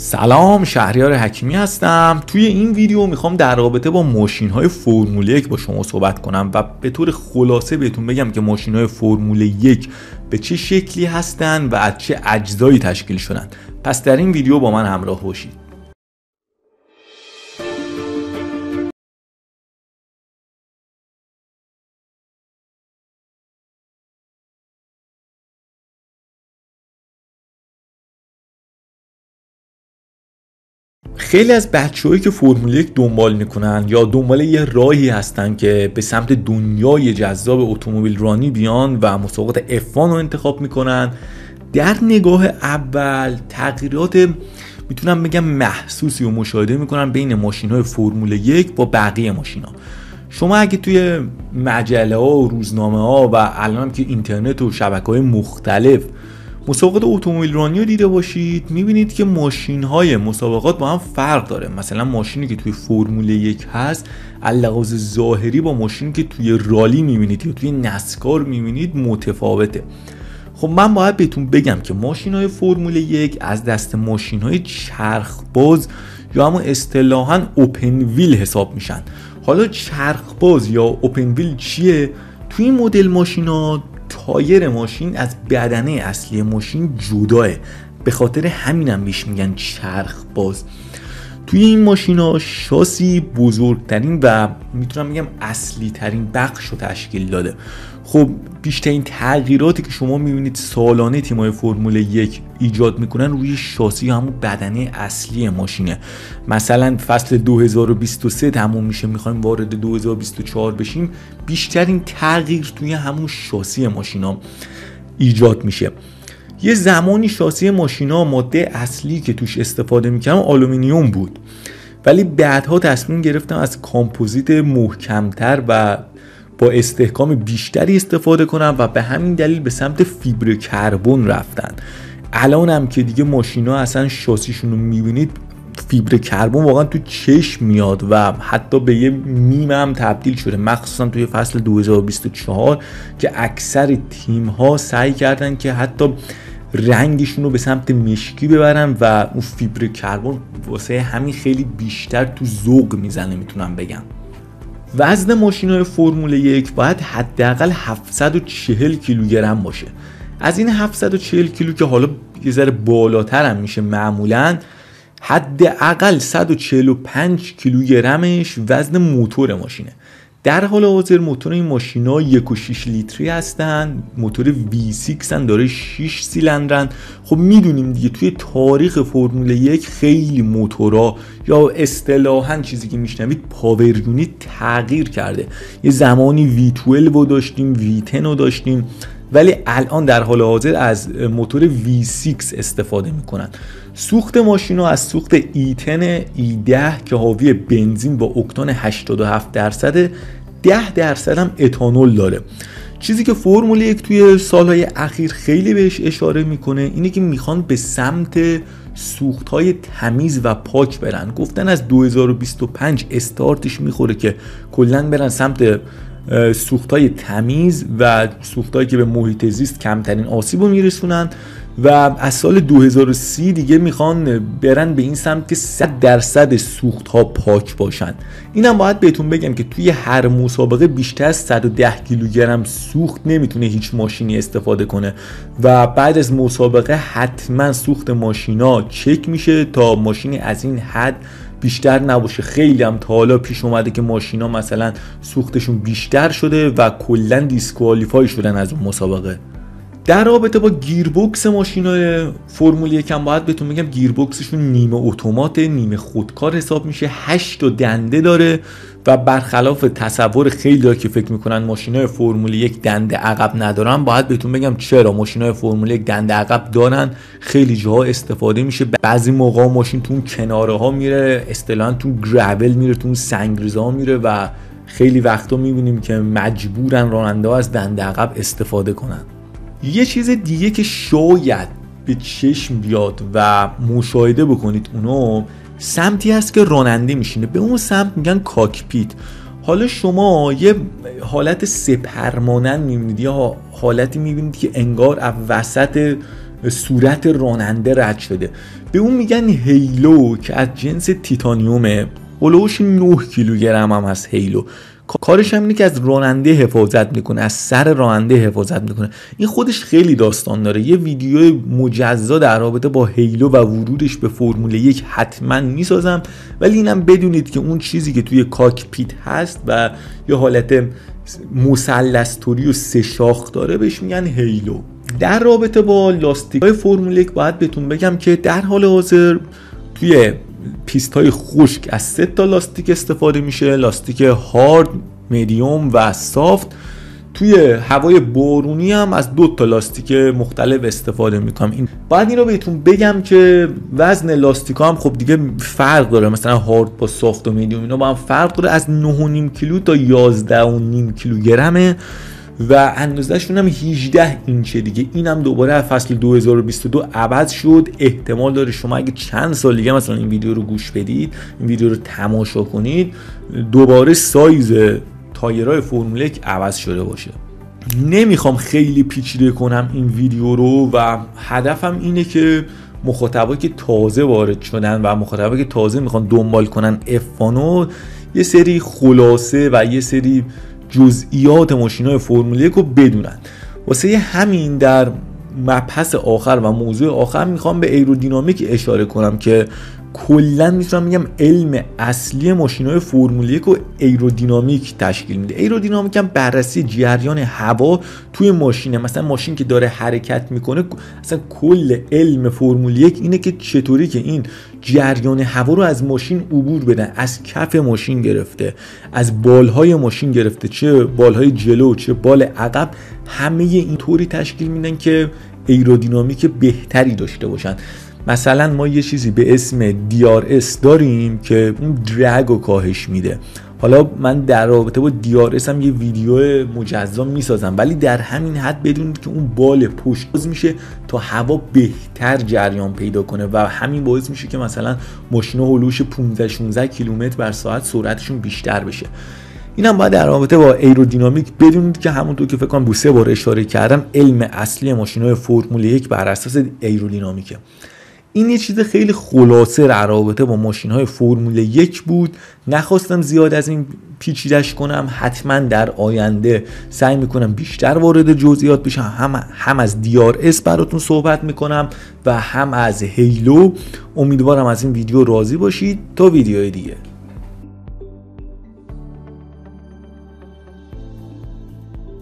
سلام شهریار حکیمی هستم. توی این ویدیو می‌خوام در رابطه با ماشین های فرمول یک با شما صحبت کنم و به طور خلاصه بهتون بگم که ماشین های فرمول یک به چه شکلی هستن و از چه اجزایی تشکیل شدن. پس در این ویدیو با من همراه باشید. خیلی از بچههایی که فرمول یک دنبال می‌کنن یا دنبال یه راهی هستن که به سمت دنیای جذاب اتومبیل رانی بیان و مسابقات افان رو انتخاب می‌کنن در نگاه اول تغییرات می‌تونم بگم محسوسی و مشاهده می‌کنن بین ماشین های فرمول یک با بقیه ماشین ها شما اگه توی مجله ها و روزنامه ها و الان که اینترنت و شبکه های مختلف مسابقات اتومبیل رانی رو دیده باشید. می‌بینید که ماشین های مسابقات با هم فرق داره. مثلا ماشینی که توی فرمول یک هست لحاظ ظاهری با ماشینی که توی رالی می‌بینید یا توی نسکار می‌بینید متفاوته. خب من باید بهتون بگم که ماشین های فرمول یک از دست ماشین های چرخباز یا همون اصطلاحا اوپن ویل حساب میشن. حالا چرخباز یا اوپن ویل چیه؟ توی این مدل ماشینا تایر ماشین از بدنه اصلی ماشین جداه. به خاطر همینم بیش میگن چرخ باز. توی این ماشینا شاسی بزرگترین و می‌تونم بگم اصلی ترین بخش رو تشکیل داده. خب بیشترین تغییراتی که شما می‌بینید سالانه تیمای فرمول یک ایجاد می‌کنن روی شاسی همون بدنه اصلی ماشینه. مثلا فصل 2023 تموم میشه می‌خوایم وارد 2024 بشیم بیشترین تغییر توی همون شاسی ماشینا ایجاد میشه. یه زمانی شاسی ماشینا ماده اصلی که توش استفاده می‌کردن آلومینیوم بود. ولی بعدها تصمیم گرفتن از کامپوزیت محکمتر و با استحکام بیشتری استفاده کنم و به همین دلیل به سمت فیبر کربن رفتن. الان هم که دیگه ماشینا اصلا شاسیشون رو می‌بینید فیبر کربن واقعا تو چشم میاد و حتی به یه میم هم تبدیل شده. مخصوصا توی فصل 2024 که اکثر تیم ها سعی کردن که حتی رنگشون رو به سمت مشکی ببرن و اون فیبر کربن واسه همین خیلی بیشتر تو ذوق می‌زنه می‌تونم بگم. وزن ماشین های فرمول یک باید حداقل 740 کیلوگرم باشه. از این 740 کیلو که حالا یه ذره بالاتر هم میشه معمولا حداقل 145 کیلوگرمش وزن موتور ماشینه. در حال حاضر موتور این ماشینا 1.6 لیتری هستن موتور V6 هن داره 6 سیلندرن. خب می‌دونیم دیگه توی تاریخ فرمول یک خیلی موتورا یا اصطلاحا چیزی که میشنوید power unit تغییر کرده. یه زمانی V12 رو داشتیم V10 رو داشتیم ولی الان در حال حاضر از موتور V6 استفاده می‌کنن. سوخت ماشین از سوخت E ten E10 که حاوی بنزین با اکتان 87 درصد 10 درصد هم اتانول داره. چیزی که فرمول یک توی سالهای اخیر خیلی بهش اشاره می‌کنه اینه که می‌خوان به سمت سوخت های تمیز و پاک برن. گفتن از 2025 استارتش می‌خوره که کلا برن سمت سوخت های تمیز و سوخت که به محیط زیست کمترین آسیب رو میرسونن. و از سال 2030 دیگه می‌خوان برن به این سمت که 100 درصد سوخت ها پاک باشن. اینم باید بهتون بگم که توی هر مسابقه بیشتر از 110 کیلوگرم سوخت نمی‌تونه هیچ ماشینی استفاده کنه و بعد از مسابقه حتما سوخت ماشینا چک میشه تا ماشینی از این حد بیشتر نباشه. خیلی هم تا حالا پیش اومده که ماشینا مثلا سوختشون بیشتر شده و کلا دیسکوالیفای شدن از اون مسابقه. در رابطه با گیربکس های فرمول یکم باید بهتون بگم گیربکسشون نیمه اتومات نیمه خودکار حساب میشه 8 دنده داره و برخلاف تصور خیلی که فکر می‌کنن ماشین های فرمول یک دنده عقب ندارن باید بهتون بگم چرا ماشین های فرمول یک دنده عقب دارن. خیلی جاها استفاده میشه بعضی موقع ماشین تو کناره ها میره اصطلاحا تو گرول میره تو سنگریزه ها میره و خیلی وقتا می‌بینیم که مجبورن راننده ها از دنده عقب استفاده کنن. یه چیز دیگه که شاید به چشم بیاد و مشاهده بکنید اونو سمتی هست که راننده میشینه. به اون سمت میگن کاکپیت. حالا شما یه حالت سپرمانند می‌بینید یا حالتی می‌بینید که انگار از وسط صورت راننده رد شده. به اون میگن هیلو که از جنس تیتانیومه. هلوش 9 کیلوگرم هم هست هیلو. کارش هم اینه که از راننده حفاظت می‌کنه از سر راننده حفاظت می‌کنه. این خودش خیلی داستان داره. یه ویدیو مجزا در رابطه با هیلو و ورودش به فرمول یک حتما می‌سازم. ولی اینم بدونید که اون چیزی که توی cockpit هست و یه حالت مثلث و سه شاخ داره بهش میگن halo. در رابطه با لاستیک های فرمول یک باید بهتون بگم که در حال حاضر توی پیست های خشک. از سه تا لاستیک استفاده میشه. لاستیک hard medium و soft. توی هوای بارونی هم از دو تا لاستیک مختلف استفاده می‌کنن. این بعد این رو بهتون بگم که وزن لاستیک هم خب دیگه فرق داره. مثلا هارد با سافت و میدیوم اینا با هم فرق داره. از 9.5 کیلو تا 11.5 کیلوگرمه. و اندازهشون هم 18 اینچه دیگه. اینم دوباره از فصل 2022 عوض شد. احتمال داره شما اگه چند سال دیگه مثلا این ویدیو رو گوش بدید این ویدیو رو تماشا کنید دوباره سایز تایرهای فرمول 1 عوض شده باشه. نمی‌خوام خیلی پیچیده کنم این ویدیو رو و هدفم اینه که مخاطبایی که تازه وارد شدن و مخاطبایی که تازه می‌خوان دنبال کنن افانو یه سری خلاصه و یه سری جزئیات ماشین های فرمول رو بدونن. واسه همین در مبحث آخر و موضوع آخر می‌خوام به ایرودینامیک اشاره کنم که کلا می‌تونم میگم علم اصلی ماشین های فرمول 1 و ایرودینامیک تشکیل میده. ایرودینامیک هم بررسی جریان هوا توی ماشینه. مثلا ماشین که داره حرکت می‌کنه اصلا کل علم فرمول 1 اینه که چطوری که این جریان هوا رو از ماشین عبور بدن از کف ماشین گرفته از بالهای ماشین گرفته چه بالهای جلو چه بال عقب همه اینطوری تشکیل میدن که ایرودینامیک بهتری داشته باشن. مثلا ما یه چیزی به اسم DRS داریم که اون درگ رو کاهش میده. حالا من در رابطه با DRS هم یه ویدیو مجزا می‌سازم ولی در همین حد بدونید که اون بال پشت باز میشه تا هوا بهتر جریان پیدا کنه و همین باعث میشه که مثلا ماشین هلوش 15 16 کیلومتر بر ساعت سرعتشون بیشتر بشه. اینم باید در رابطه با ایرودینامیک بدونید که همونطور که فکر کنم بو سه بار اشاره کردم علم اصلی ماشین های فرمول یک بر اساس ایرودینامیکه. این یه چیز خیلی خلاصه در رابطه با ماشین های فرمول یک بود. نخواستم زیاد از این پیچیدش کنم حتما در آینده سعی می‌کنم بیشتر وارد جزئیات بشم. هم, هم از اس براتون صحبت می‌کنم و هم از هیلو. امیدوارم از این ویدیو راضی باشید. تا ویدیوی دیگه.